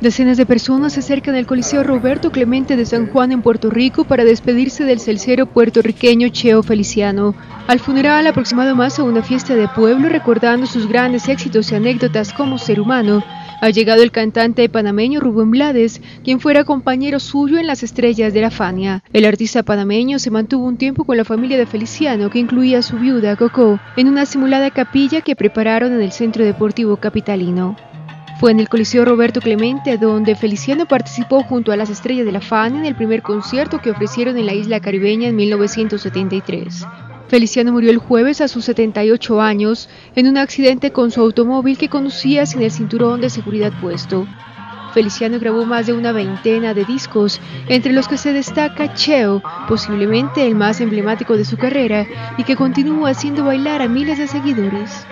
Decenas de personas se acercan al Coliseo Roberto Clemente de San Juan en Puerto Rico para despedirse del celcero puertorriqueño Cheo Feliciano. Al funeral, aproximado más a una fiesta de pueblo recordando sus grandes éxitos y anécdotas como ser humano, ha llegado el cantante panameño Rubén Blades, quien fuera compañero suyo en las estrellas de la Fania. El artista panameño se mantuvo un tiempo con la familia de Feliciano, que incluía a su viuda Coco, en una simulada capilla que prepararon en el Centro Deportivo Capitalino. Fue en el Coliseo Roberto Clemente donde Feliciano participó junto a las estrellas de la Fania en el primer concierto que ofrecieron en la isla caribeña en 1973. Feliciano murió el jueves a sus 78 años en un accidente con su automóvil que conducía sin el cinturón de seguridad puesto. Feliciano grabó más de una veintena de discos, entre los que se destaca Cheo, posiblemente el más emblemático de su carrera y que continúa haciendo bailar a miles de seguidores.